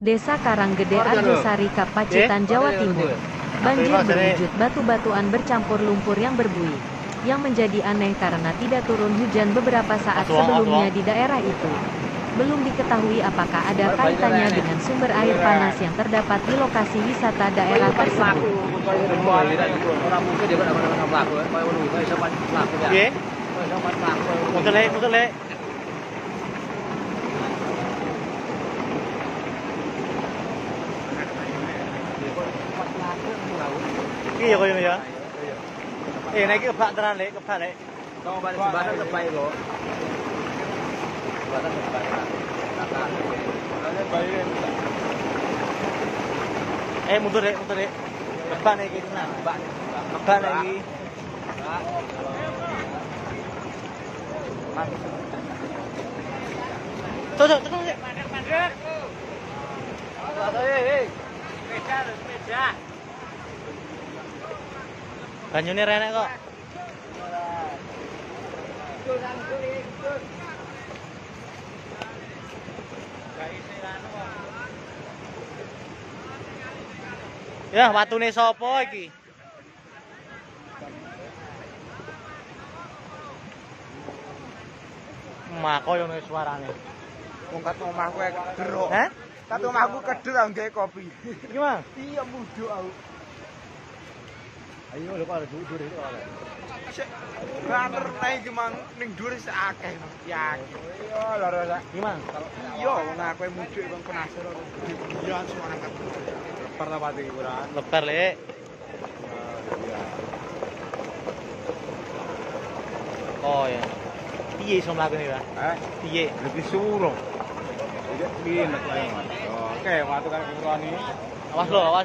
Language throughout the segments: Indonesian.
Desa Karanggede Arjosari Kap Pacitan Jawa Timur. Banjir berwujud batu-batuan bercampur lumpur yang berbuih. Yang menjadi aneh karena tidak turun hujan beberapa saat sebelumnya di daerah itu. Belum diketahui apakah ada kaitannya dengan sumber air panas yang terdapat di lokasi wisata daerah tersebut. Iya kau yang ya. Eh naik ke pak teran lek ke pak lek. Kau balik sebatang sepai lo. Sebatang sepai. Eh mundur lek mundur lek. Kepak lagi kena. Kepak lagi. Tuh tuh tuh. Mandek mandek. Hei hei. Sepeda sepeda. Banyune renek kok. Ya, watune sapa iki? Mak koyo ngono suarane. Wong kat omahku kedero. Hah? Kat omahku kedero aku gawe kopi. Iki mah. Iya mudo aku. Ayo lho kok dhuwur iki kok. Sik banter naik gemang ning dhuwur sik akeh. Yakin. Iya lho sak. Iki mah. Iya wong aku wong penasaran. Iya suara kat. Pernah pati kurang. Lek. Oh ya. Piye iso mlakune, Pak? Eh, Piye? lebih suruh. Jadi piye wae. Oke, waktu kan kurani. Awas lo, awas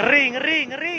Ngeri, ngeri, ngeri.